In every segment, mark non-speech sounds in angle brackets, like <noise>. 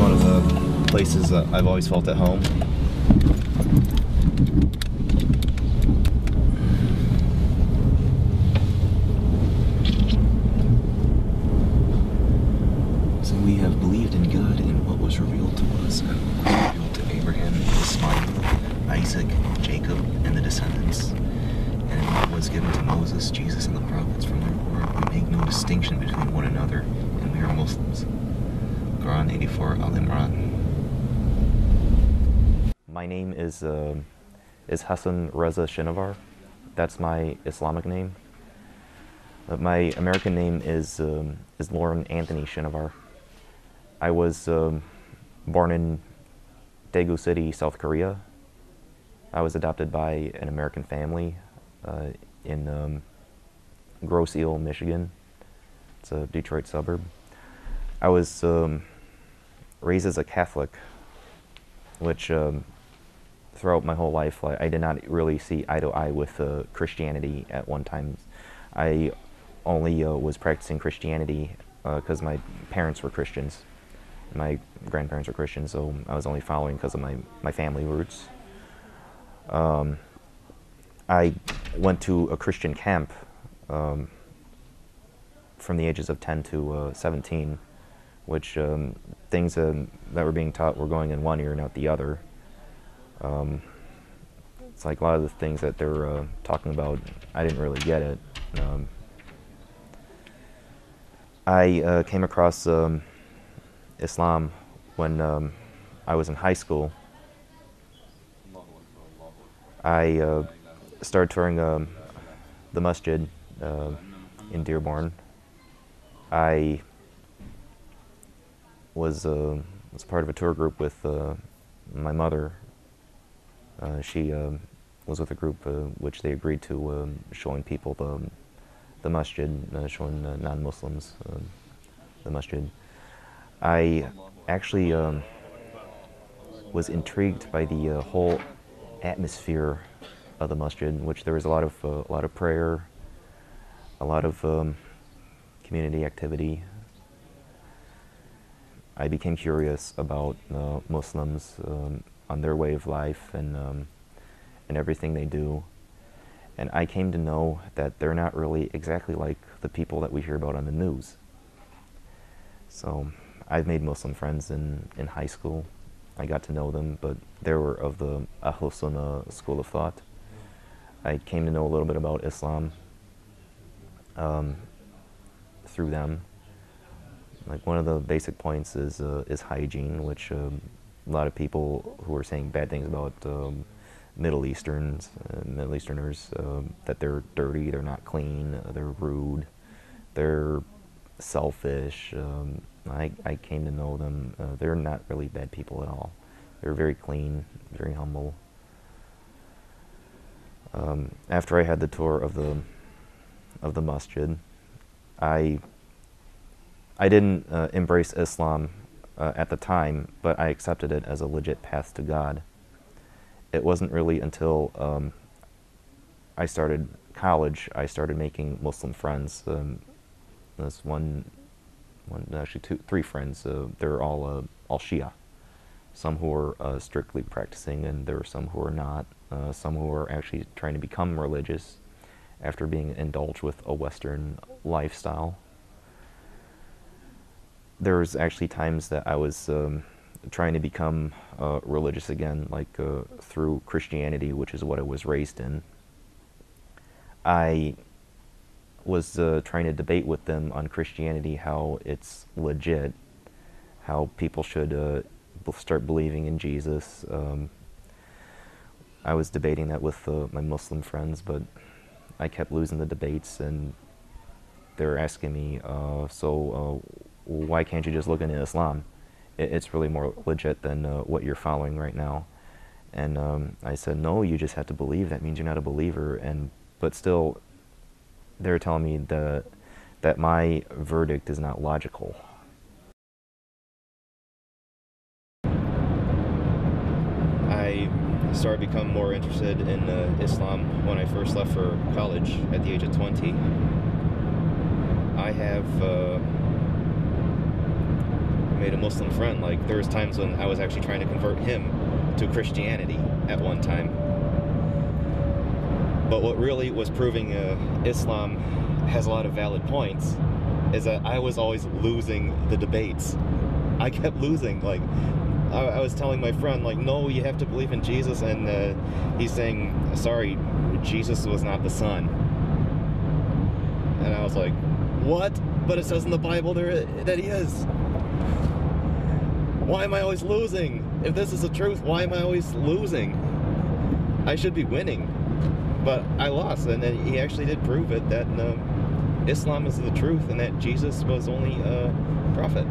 one of the places that I've always felt at home. So we have believed in God and what was revealed to us and what was revealed to Abraham, Ismail, Isaac, Jacob, and the descendants. And what was given to Moses, Jesus, and the prophets from our Lord. We make no distinction between one another, and we are Muslims. Quran 84 Al Imran. My name is uh, is Hassan Raza Chinavare. That's my Islamic name. Uh, my American name is um, is Lauren Anthony Chinavare. I was um, born in Daegu City, South Korea. I was adopted by an American family uh, in um, Grosse Ile, Michigan. It's a Detroit suburb. I was um, raised as a Catholic, which um, throughout my whole life, I did not really see eye to eye with uh, Christianity at one time. I only uh, was practicing Christianity because my parents were Christians. My grandparents were Christians, so I was only following because of my, my family roots. Um, I went to a Christian camp um, from the ages of 10 to uh, 17, which um, things uh, that were being taught were going in one ear, and out the other. Um, it's like a lot of the things that they're uh, talking about, I didn't really get it. Um, I uh, came across um, Islam when um, I was in high school. I uh, started touring the masjid uh, in Dearborn. I was, uh, was part of a tour group with uh, my mother. Uh, she um, was with a group uh, which they agreed to um, showing people the, the masjid, showing non-Muslims um, the masjid. I actually um, was intrigued by the uh, whole atmosphere of the masjid, in which there was a lot of uh, a lot of prayer, a lot of um, community activity. I became curious about uh, Muslims um, on their way of life and um, and everything they do, and I came to know that they're not really exactly like the people that we hear about on the news. So I've made Muslim friends in, in high school. I got to know them, but they were of the Ahl Sunnah school of thought. I came to know a little bit about Islam um, through them. Like one of the basic points is uh, is hygiene, which um, a lot of people who are saying bad things about um, Middle Easterns, uh, Middle Easterners, um, that they're dirty, they're not clean, uh, they're rude, they're selfish. Um, I, I came to know them. Uh, they're not really bad people at all. They're very clean, very humble. Um, after I had the tour of the of the masjid, I I didn't uh, embrace Islam uh, at the time, but I accepted it as a legit path to God. It wasn't really until um, I started college I started making Muslim friends. Um, this one, one actually two, three friends. Uh, they're all uh, all Shia. Some who are uh, strictly practicing, and there are some who are not. Uh, some who are actually trying to become religious after being indulged with a Western lifestyle. There was actually times that I was um, trying to become uh, religious again, like uh, through Christianity, which is what I was raised in. I was uh, trying to debate with them on Christianity, how it's legit, how people should uh, start believing in Jesus. Um, I was debating that with uh, my Muslim friends, but I kept losing the debates, and they were asking me, uh, so why can't you just look into Islam? It, it's really more legit than uh, what you're following right now. And um, I said, no, you just have to believe. That means you're not a believer. And but still, they're telling me the, that my verdict is not logical. I started becoming more interested in uh, Islam when I first left for college at the age of 20. I have uh, made a Muslim friend. Like there was times when I was actually trying to convert him to Christianity at one time. But what really was proving uh, Islam has a lot of valid points is that I was always losing the debates. I kept losing. Like I, I was telling my friend, like, no, you have to believe in Jesus, and uh, he's saying, sorry, Jesus was not the Son. And I was like, what? But it says in the Bible there that he is. Why am I always losing? If this is the truth, why am I always losing? I should be winning. But I lost, and then he actually did prove it that um, Islam is the truth and that Jesus was only a prophet.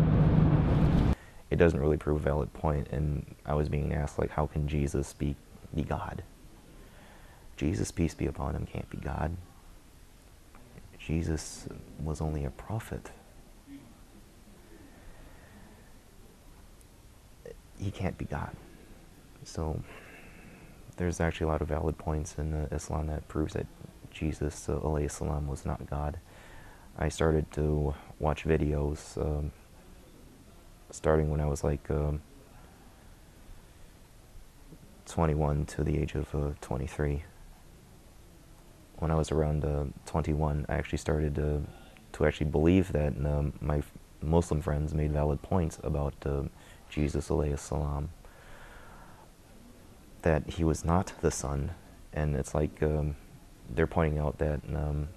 It doesn't really prove a valid point, and I was being asked, like, how can Jesus be, be God? Jesus, peace be upon him, can't be God. Jesus was only a prophet. He can't be God. So there's actually a lot of valid points in uh, Islam that proves that Jesus uh, salam, was not God. I started to watch videos um, starting when I was like um, 21 to the age of uh, 23 when I was around uh, 21, I actually started to, to actually believe that um, my Muslim friends made valid points about uh, Jesus salam, that he was not the son, and it's like um, they're pointing out that um,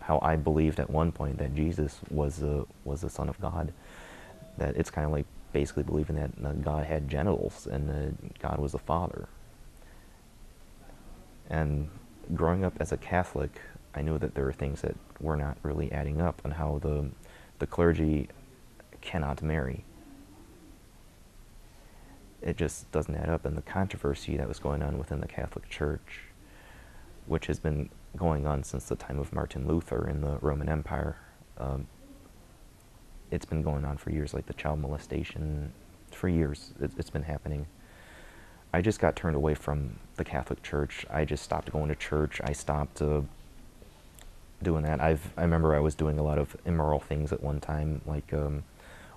how I believed at one point that Jesus was a, was the son of God, that it's kind of like basically believing that uh, God had genitals and uh, God was a father. And growing up as a Catholic, I knew that there were things that were not really adding up on how the, the clergy cannot marry. It just doesn't add up. And the controversy that was going on within the Catholic Church, which has been going on since the time of Martin Luther in the Roman Empire, um, it's been going on for years, like the child molestation, for years it, it's been happening. I just got turned away from the Catholic Church. I just stopped going to church. I stopped uh, doing that. I've I remember I was doing a lot of immoral things at one time. Like um,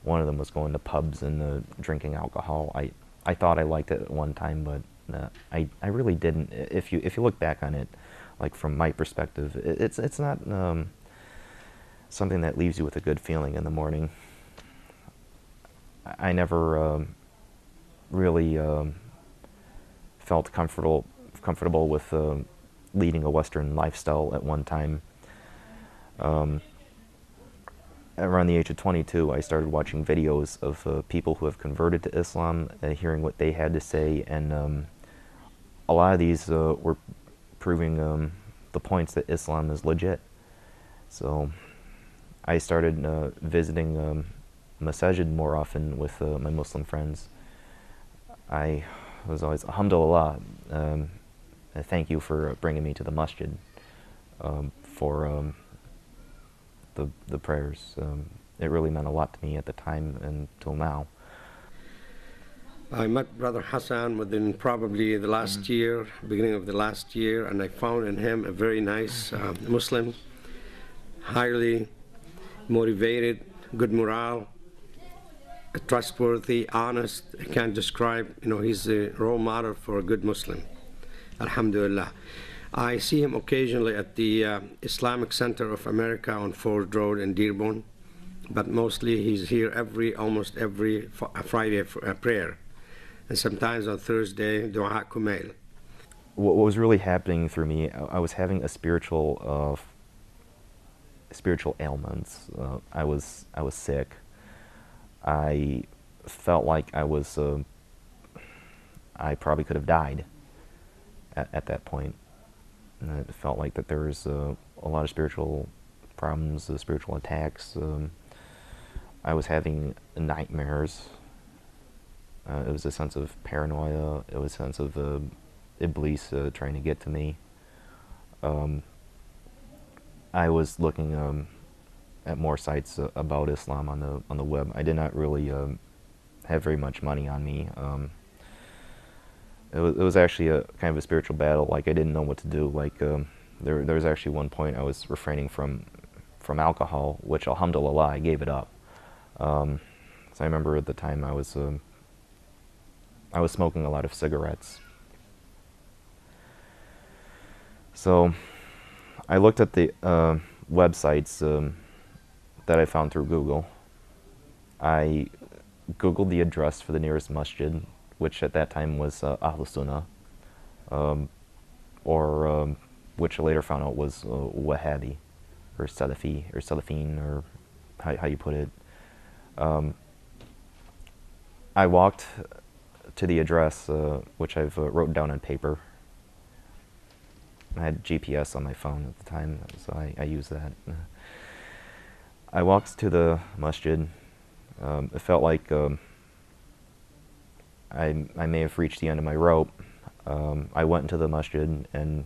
one of them was going to pubs and drinking alcohol. I I thought I liked it at one time, but uh, I I really didn't. If you if you look back on it, like from my perspective, it, it's it's not um, something that leaves you with a good feeling in the morning. I, I never um, really. Um, felt comfortable comfortable with uh, leading a Western lifestyle at one time. Um, around the age of 22, I started watching videos of uh, people who have converted to Islam, uh, hearing what they had to say, and um, a lot of these uh, were proving um, the points that Islam is legit. So I started uh, visiting um, masajid more often with uh, my Muslim friends. I was always alhamdulillah. Um, thank you for bringing me to the masjid um, for um, the the prayers. Um, it really meant a lot to me at the time until now. I met Brother Hassan within probably the last mm-hmm. year, beginning of the last year, and I found in him a very nice uh, Muslim, highly motivated, good morale, trustworthy, honest. I can't describe, you know, he's a role model for a good Muslim. Alhamdulillah. I see him occasionally at the uh, Islamic Center of America on Ford Road in Dearborn, but mostly he's here every, almost every uh, Friday for uh, prayer, and sometimes on Thursday, Dua Kumail. What was really happening through me, I was having a spiritual, uh, spiritual ailments. Uh, I was, I was sick. I felt like I was, uh, I probably could have died at, at that point. And it felt like that there was uh, a lot of spiritual problems, spiritual attacks. Um, I was having nightmares. Uh, it was a sense of paranoia. It was a sense of uh, Iblis uh, trying to get to me. Um, I was looking um, at more sites uh, about Islam on the on the web. I did not really um, have very much money on me. Um, it was it was actually a kind of a spiritual battle. Like I didn't know what to do. Like um, there there was actually one point I was refraining from from alcohol, which alhamdulillah I gave it up. Um, So I remember at the time I was um, I was smoking a lot of cigarettes. So I looked at the uh, websites um, that I found through Google. I googled the address for the nearest masjid, which at that time was uh, Ahl Sunnah, um, or um, which I later found out was uh, Wahhabi, or Salafi, or Salafin, or how, how you put it. Um, I walked to the address, uh, which I've uh, wrote down on paper. I had GPS on my phone at the time, so I, I used that. I walked to the masjid. Um, it felt like um, I, I may have reached the end of my rope. Um, I went into the masjid and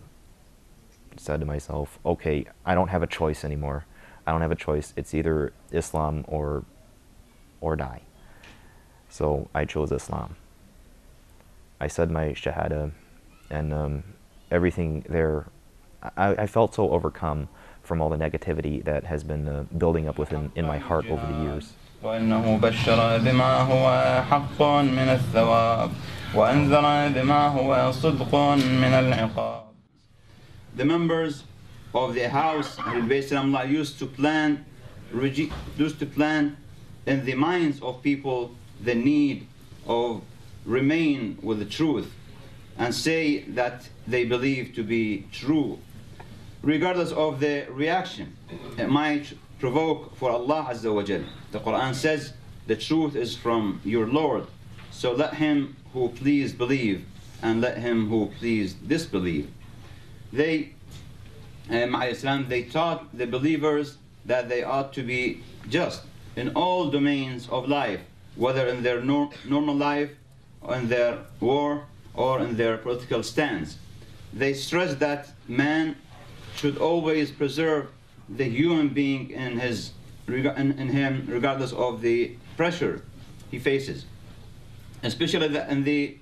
said to myself, okay, I don't have a choice anymore. I don't have a choice. It's either Islam or, or die. So I chose Islam. I said my Shahada, and um, everything there, I, I, felt so overcome from all the negativity that has been uh, building up within in my heart over the years. وإنه بشر بما هو حق من الثواب وأنذر بما هو صدق من العقاب The members of the house Allah used to plan used to plan in the minds of people the need of remain with the truth and say that they believe to be true regardless of the reaction it might provoke for Allah Azza wa Jal. The Quran says the truth is from your Lord so let him who please believe and let him who please disbelieve they um, Islam, they taught the believers that they ought to be just in all domains of life whether in their nor normal life in their war or in their political stance. They stressed that man should always preserve the human being in, his, in, in him regardless of the pressure he faces. Especially in the,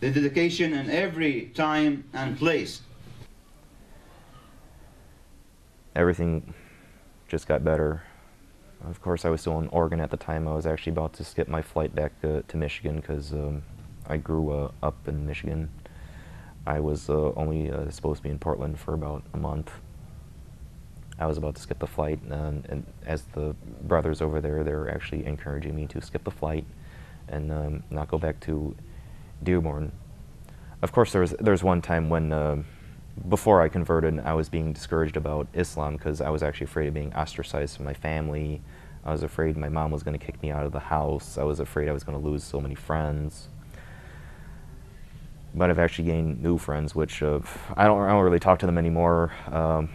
the dedication in every time and place. Everything just got better of course, I was still in Oregon at the time. I was actually about to skip my flight back to, to Michigan because um, I grew uh, up in Michigan. I was uh, only uh, supposed to be in Portland for about a month. I was about to skip the flight, and, and as the brothers over there, they were actually encouraging me to skip the flight and um, not go back to Dearborn. Of course, there was there's one time when uh, before I converted, I was being discouraged about Islam because I was actually afraid of being ostracized from my family. I was afraid my mom was going to kick me out of the house. I was afraid I was going to lose so many friends. But I've actually gained new friends, which uh, I, don't, I don't really talk to them anymore. Um,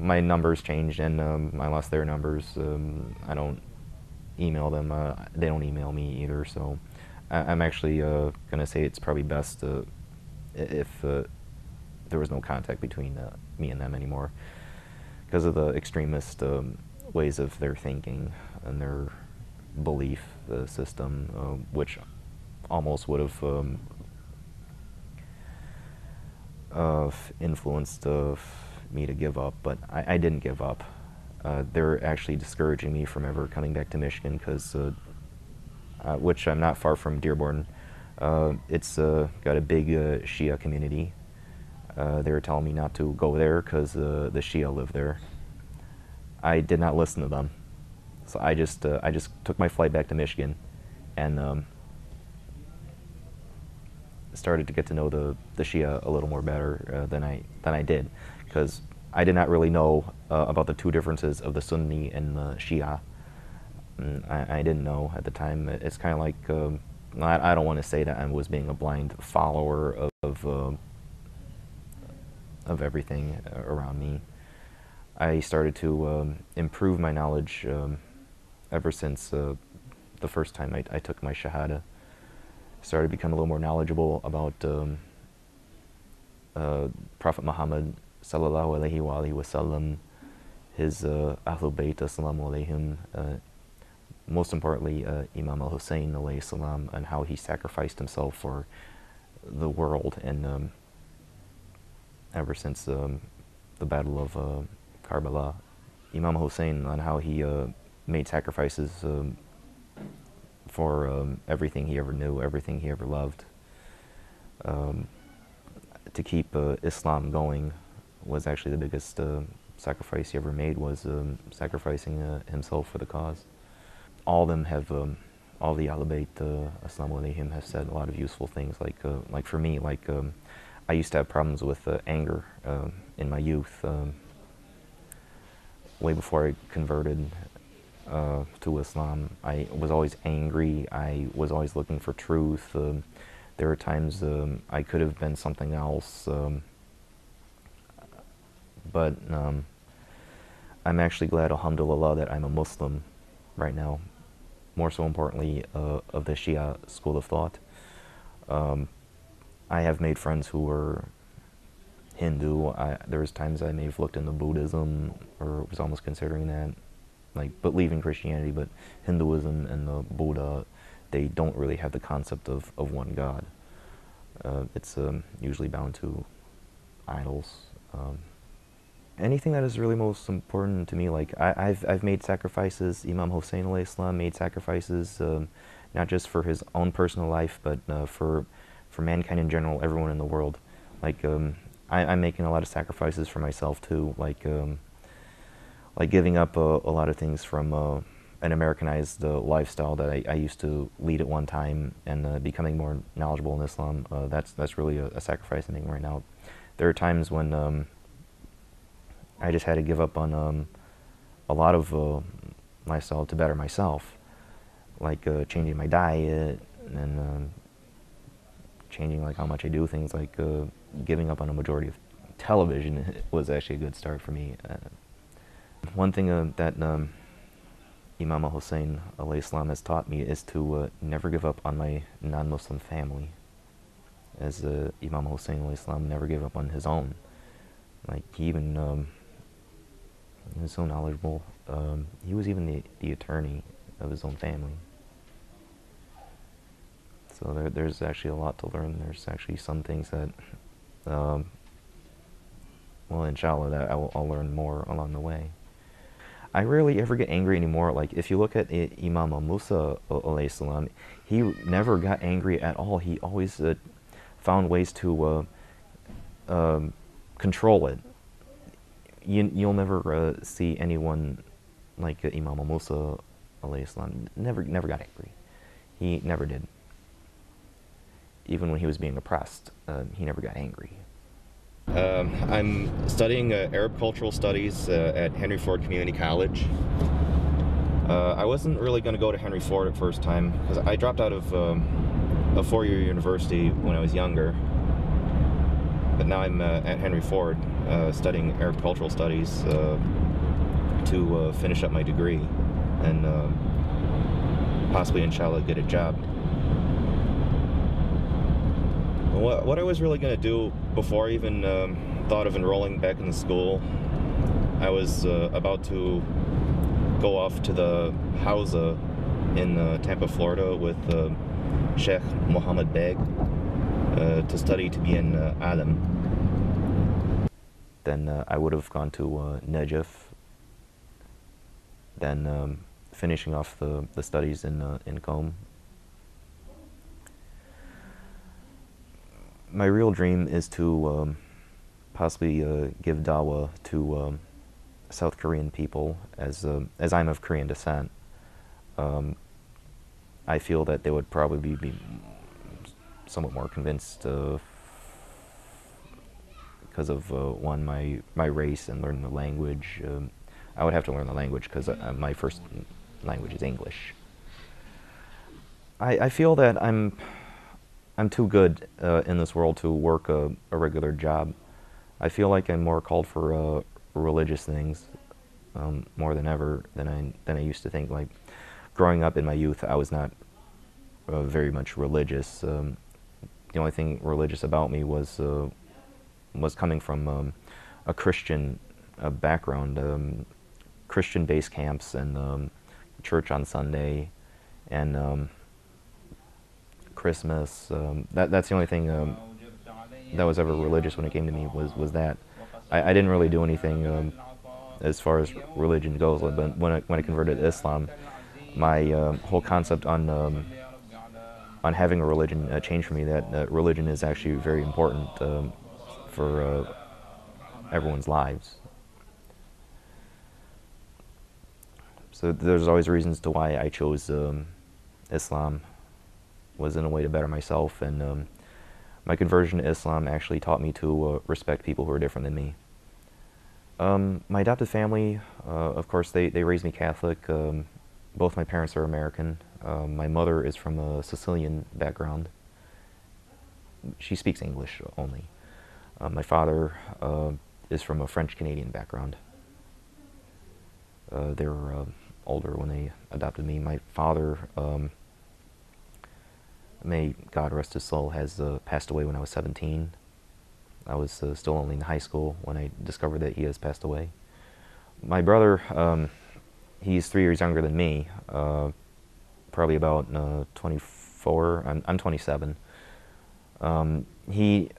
my numbers changed and um, I lost their numbers. Um, I don't email them. Uh, they don't email me either. So I, am actually uh, going to say it's probably best if uh, there was no contact between uh, me and them anymore because of the extremist um, ways of their thinking and their belief uh, system, uh, which almost would have um, influenced me to give up, but I, I didn't give up. Uh, they're actually discouraging me from ever coming back to Michigan because, uh, which I'm not far from Dearborn. it's got a big Shia community uh, they were telling me not to go there because uh, the Shia live there. I did not listen to them, so I just uh, I just took my flight back to Michigan, and um, started to get to know the the Shia a little more better uh, than I than I did, because I did not really know uh, about the two differences of the Sunni and the Shia. Mm, I, I, didn't know at the time. It's kind of like um, I, I, don't want to say that I was being a blind follower of. of um, of everything uh, around me. I started to um, improve my knowledge um, ever since uh, the first time I, I, took my Shahada. Started to become a little more knowledgeable about um, uh, Prophet Muhammad sallallahu alaihi wa wasallam, his uh, Ahlul Bayt assalamu alayhim, uh, most importantly uh, Imam al-Hussein alayhi salam, and how he sacrificed himself for the world and um, ever since um, the Battle of uh, Karbala. Imam Hussein on how he uh, made sacrifices um, for um, everything he ever knew, everything he ever loved. Um, to keep uh, Islam going was actually the biggest uh, sacrifice he ever made was um, sacrificing uh, himself for the cause. All of them have, um, all the Ahlul Bayt, uh, alayhim, have said a lot of useful things. Like, uh, like for me, like um, I used to have problems with uh, anger um, in my youth, um, way before I converted uh, to Islam. I was always angry. I was always looking for truth. Um, there were times I could have been something else, but um, I'm actually glad, alhamdulillah, that I'm a Muslim right now. More so importantly, uh, of the Shia school of thought. Um, I have made friends who were Hindu. I, there was times I may have looked into Buddhism or was almost considering that, like, but leaving Christianity. But Hinduism and the Buddha, they don't really have the concept of, of one God. Uh, it's um, usually bound to idols. Um, anything that is really most important to me, like I, have I've made sacrifices. Imam Hussein Islam made sacrifices, um, not just for his own personal life, but uh, for for mankind in general, everyone in the world. Like um, I, am making a lot of sacrifices for myself too, like um, like giving up a, a, lot of things from uh, an Americanized uh, lifestyle that I, I, used to lead at one time, and uh, becoming more knowledgeable in Islam. Uh, that's that's really a, a, sacrifice I'm making right now. There are times when um, I just had to give up on um, a lot of uh, lifestyle to better myself, like uh, changing my diet and um, changing like how much I do things, like uh, giving up on a majority of television <laughs> was actually a good start for me. Uh, one thing uh, that um, Imam Hussein Islam has taught me is to uh, never give up on my non-Muslim family. As Imam Hussein Islam never gave up on his own. Like he even um, he was so knowledgeable. Um, he was even the, the attorney of his own family. So there, there's actually a lot to learn. There's actually some things that, um, well, inshallah, that I will, I'll learn more along the way. I rarely ever get angry anymore. Like, if you look at it, Imam Musa, salam, he never got angry at all. He always uh, found ways to uh, um, control it you, you'll never uh, see anyone like Imam Musa salam, never never got angry. He never did. Even when he was being oppressed, uh, he never got angry. Um, I'm studying uh, Arab Cultural Studies uh, at Henry Ford Community College. Uh, I wasn't really going to go to Henry Ford at first time because I dropped out of um, a four-year university when I was younger but now I'm uh, at Henry Ford studying Arab Cultural Studies uh, to uh, finish up my degree and uh, possibly, inshallah, get a job. What, what I was really going to do before I even um, thought of enrolling back in the school, I was about to go off to the Hawza in Tampa, Florida with Sheikh Mohammed Beg uh, to study to be an uh, alim. Then uh, I would have gone to uh, Najaf, then um, finishing off the, the studies in, uh, in Qom. My real dream is to um, possibly uh, give Dawa to um, South Korean people, as, uh, as I'm of Korean descent. Um, I feel that they would probably be somewhat more convinced of because of uh, one my my race and learning the language. Um, I would have to learn the language because uh, my first language is English. I, I feel that I'm I'm too good uh, in this world to work a, a, regular job. I feel like I'm more called for uh, religious things um, more than ever than I than I used to think. Like growing up in my youth, I was not uh, very much religious. Um, the only thing religious about me was uh, was coming from um, a Christian uh, background, um, Christian base camps and um, church on Sunday, and um, Christmas. Um, that that's the only thing that was ever religious when it came to me was was that. I, I didn't really do anything as far as religion goes. But when I, when I converted to Islam, my uh, whole concept on um, on having a religion uh, changed for me. That uh, religion is actually very important um, for uh, everyone's lives. So there's always reasons to why I chose um, Islam. Was in a way to better myself, and um, my conversion to Islam actually taught me to uh, respect people who are different than me. Um, my adopted family, uh, of course, they, they raised me Catholic. Um, both my parents are American. Um, my mother is from a Sicilian background. She speaks English only. Uh, my father uh, is from a French Canadian background. Uh, they were uh, older when they adopted me. My father, um, may God rest his soul, has uh, passed away when I was 17. I was still only in high school when I discovered that he has passed away. My brother, um, he's three years younger than me, probably about uh, 24. I'm, I'm 27. Um, he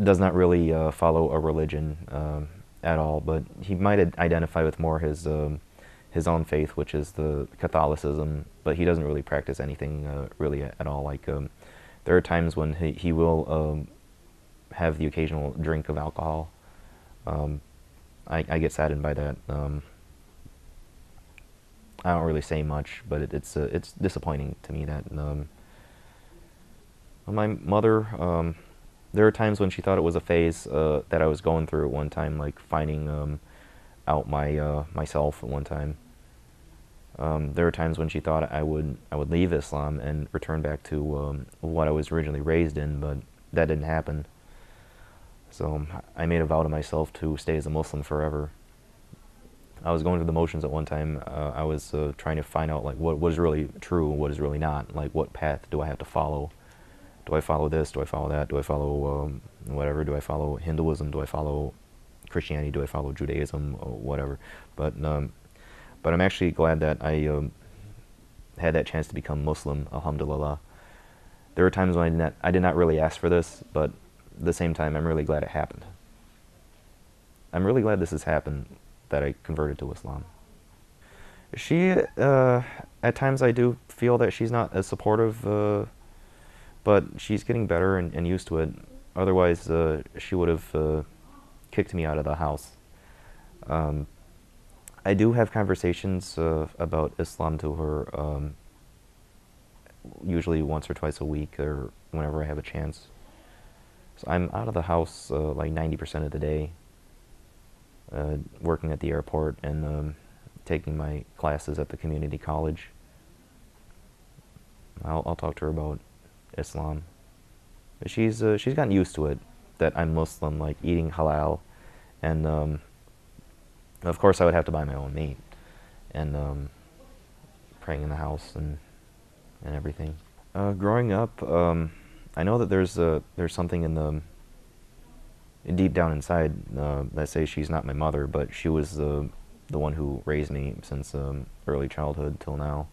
does not really uh, follow a religion um, at all, but he might identify with more his um, his own faith, which is the Catholicism. But he doesn't really practice anything uh, really at all. Like um, there are times when he he will um, have the occasional drink of alcohol. Um, I, I, get saddened by that. Um, I don't really say much, but it, it's uh, it's disappointing to me that my mother. Um, there are times when she thought it was a phase uh, that I was going through at one time, like finding um, out my uh, myself at one time. Um, there were times when she thought I would I would leave Islam and return back to what I was originally raised in, but that didn't happen. So I made a vow to myself to stay as a Muslim forever. I was going through the motions at one time. Uh, I was uh, trying to find out like what was really true and what is really not. Like what path do I have to follow? Do I follow this? Do I follow that? Do I follow um, whatever? Do I follow Hinduism? Do I follow Christianity? Do I follow Judaism? Or whatever. But um, but I'm actually glad that I um, had that chance to become Muslim. Alhamdulillah. There were times when I did not I did not really ask for this, but at the same time, I'm really glad it happened. I'm really glad this has happened, that I converted to Islam. She, uh, at times I do feel that she's not as supportive, uh, but she's getting better and, and, used to it. Otherwise, uh, she would have uh, kicked me out of the house. Um, I do have conversations uh, about Islam to her, um, usually once or twice a week or whenever I have a chance. So I'm out of the house uh, like 90% of the day, uh, working at the airport and um, taking my classes at the community college. I'll, I'll talk to her about Islam. But she's uh, she's gotten used to it that I'm Muslim, like eating halal, and um, of course I would have to buy my own meat, and um, praying in the house and and everything. Uh, growing up. Um, I know that there's a there's something in the deep down inside uh, that says she's not my mother, but she was the the one who raised me since um, early childhood till now.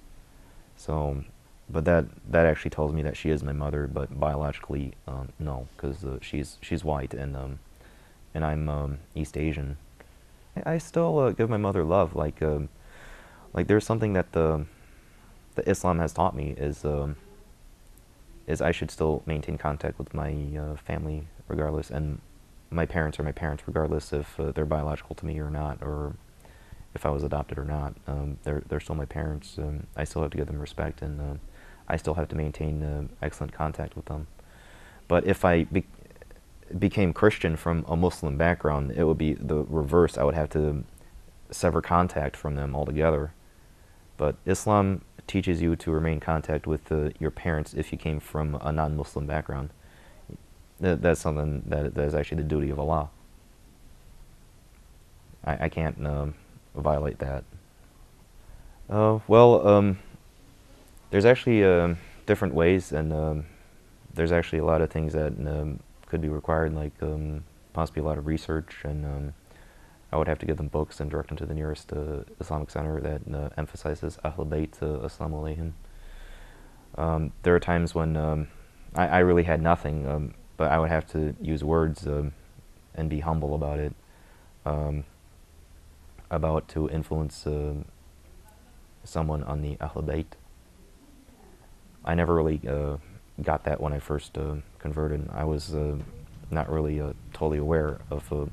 So, but that that actually tells me that she is my mother, but biologically, um, no, because uh, she's she's white and um, and I'm um, East Asian. I, I still uh, give my mother love, like um, like there's something that the that Islam has taught me is um, is I should still maintain contact with my uh, family regardless, and my parents are my parents regardless if uh, they're biological to me or not, or if I was adopted or not. Um, they're they're still my parents. I still have to give them respect, and I still have to maintain uh, excellent contact with them. But if I be became Christian from a Muslim background, it would be the reverse. I would have to sever contact from them altogether. But Islam teaches you to remain in contact with uh, your parents if you came from a non-Muslim background. That, that's something that, that is actually the duty of Allah. I, I can't um, violate that. Uh, well, um, there's actually uh, different ways, and um, there's actually a lot of things that um, could be required, like um, possibly a lot of research and I would have to give them books and direct them to the nearest uh, Islamic center that uh, emphasizes Ahl Bayt uh, Assalamu alayhim. Um, there are times when um, I, I, really had nothing, um, but I would have to use words um, and be humble about it, um, about to influence um, someone on the Ahl Bayt. I never really uh, got that when I first uh, converted. I was uh, not really uh, totally aware of uh,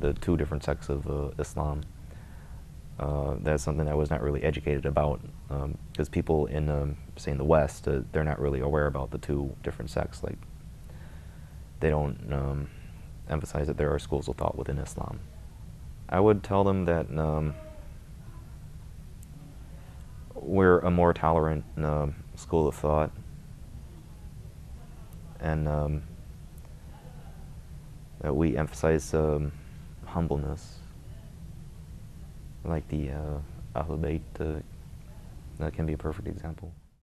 the two different sects of uh, Islam. that's something I was not really educated about because um, people in, um, say, in the West, they're not really aware about the two different sects. Like, they don't um, emphasize that there are schools of thought within Islam. I would tell them that um, we're a more tolerant uh, school of thought, and um, that we emphasize um, humbleness, like the uh, Ahlul Bayt uh, that can be a perfect example.